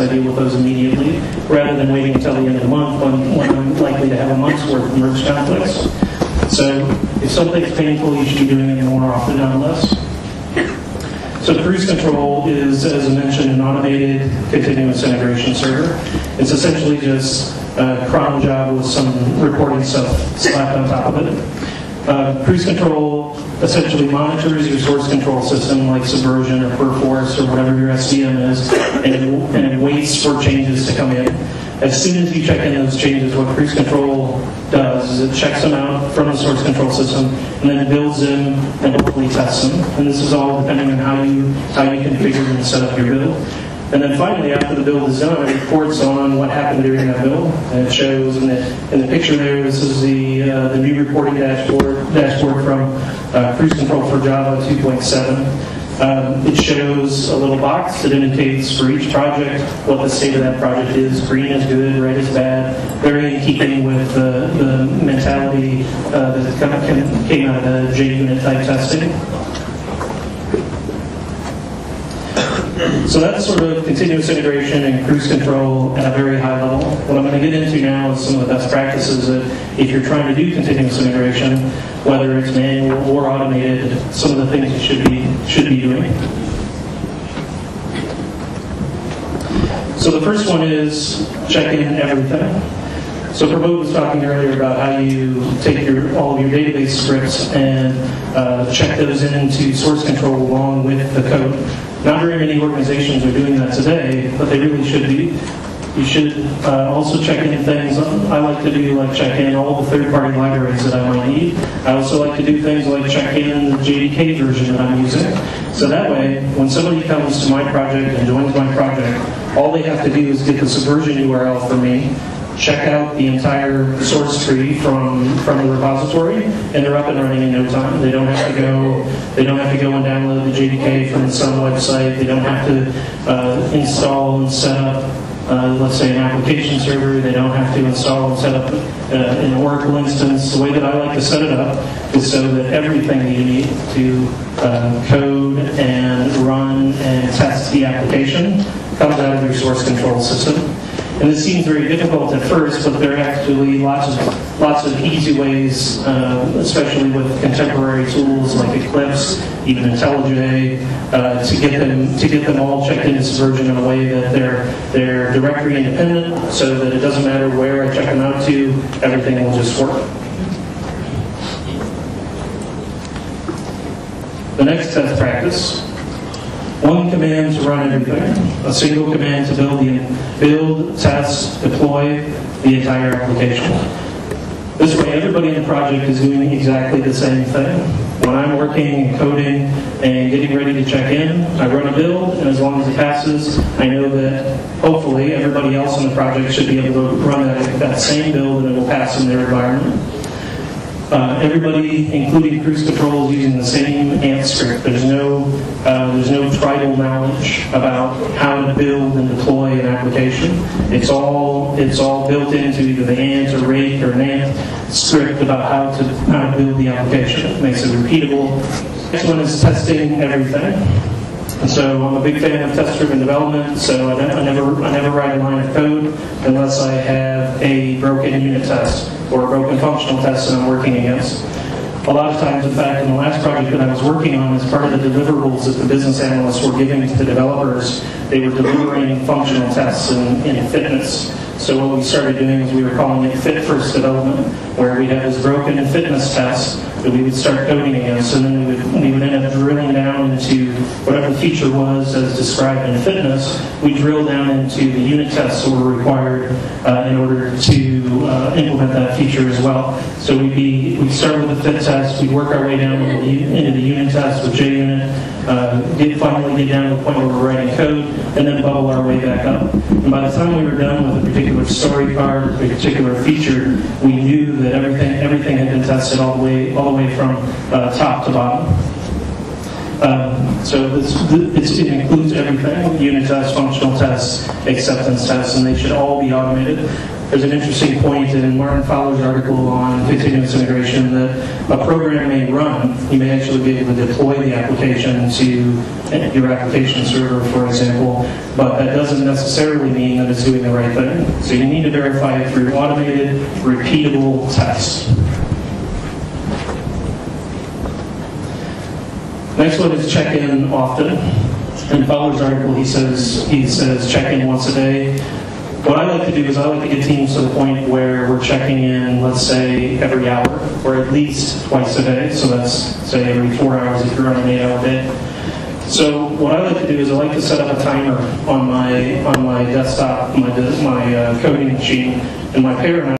I deal with those immediately, rather than waiting until the end of the month when, when I'm likely to have a month's worth of merge conflicts. So if something's painful, you should be doing it more often, not less. So cruise control is, as I mentioned, an automated continuous integration server. It's essentially just a cron job with some reporting stuff slapped on top of it. Uh, cruise control essentially monitors your source control system like Subversion or Perforce or whatever your SCM is, and it, and it waits for changes to come in. As soon as you check in those changes, what cruise control does is it checks them out from the source control system and then builds them and hopefully tests them. And this is all depending on how you how you configure and set up your build. And then finally, after the build is done, it reports on what happened during that build. And it shows in the, in the picture there, this is the, uh, the new reporting dashboard, dashboard from uh, Cruise Control for Java 2.7. Um, it shows a little box that indicates for each project what the state of that project is. Green is good, red is bad. Very in keeping with the, mentality uh, that came out of the JUnit type testing. So that's sort of continuous integration and cruise control at a very high level. What I'm going to get into now is some of the best practices that if you're trying to do continuous integration, whether it's manual or automated, some of the things you should be should be doing. So the first one is check in everything. So Pramod was talking earlier about how you take your all of your database scripts and uh, check those into source control along with the code. Not very many organizations are doing that today, but they really should be. You should uh, also check in things. I like to do like check in all the third-party libraries that I might need. I also like to do things like check in the JDK version that I'm using. So that way, when somebody comes to my project and joins my project, all they have to do is get the subversion URL for me, check out the entire source tree from from the repository, and they're up and running in no time. They don't have to go. They don't have to go and download the JDK from some website. They don't have to uh, install and set up. Uh, let's say an application server. They don't have to install and set up uh, an Oracle instance. The way that I like to set it up is so that everything you need to uh, code and run and test the application comes out of your source control system. And this seems very difficult at first, but there are actually lots of lots of easy ways, uh, especially with contemporary tools like Eclipse, even IntelliJ, uh, to get them to get them all checked into Subversion in a way that they're they're directory independent, so that it doesn't matter where I check them out to, everything will just work. The next test practice one command to run everything. A single command to build the build, test, deploy the entire application. This way, everybody in the project is doing exactly the same thing. When I'm working and coding and getting ready to check in, I run a build, and as long as it passes, I know that hopefully everybody else in the project should be able to run that, that same build and it will pass in their environment. Everybody, including cruise control, is using the same Ant script. There's no, uh, there's no tribal knowledge about how to build and deploy an application. It's all, it's all built into either the Ant or Rake or an script about how to, how to build the application. It makes it repeatable. Next one is testing everything. And so I'm a big fan of test-driven development, so I, I, never, I never write a line of code unless I have a broken unit test or a broken functional test that I'm working against. A lot of times, in fact, in the last project that I was working on, as part of the deliverables that the business analysts were giving to the developers, they were delivering functional tests in, in FitNesse. So what we started doing is we were calling it fit first development, where we'd have this broken FitNesse test that we would start coding against, and then we would, we would end up drilling down into whatever the feature was as described in FitNesse. We drill down into the unit tests that were required uh, in order to uh, implement that feature as well. So we'd be we start with the fit test, we'd work our way down into the, into the unit test with JUnit, uh, get finally get down to the point where we're writing code, and then bubble our way back up. And by the time we were done with a particular story part, a particular feature, we knew that everything everything had been tested all the way all the way from uh, top to bottom. Um, so this, it includes everything, unit tests, functional tests, acceptance tests, and they should all be automated. There's an interesting point in Martin Fowler's article on continuous integration that a program may run, you may actually be able to deploy the application to your application server, for example, but that doesn't necessarily mean that it's doing the right thing. So you need to verify it through automated, repeatable tests. Next one is check in often. In Fowler's article, he says he says check in once a day. What I like to do is I like to get teams to the point where we're checking in, let's say, every hour, or at least twice a day. So that's say every four hours if you're on an eight-hour day. So what I like to do is I like to set up a timer on my on my desktop, my my uh, coding machine, and my pair and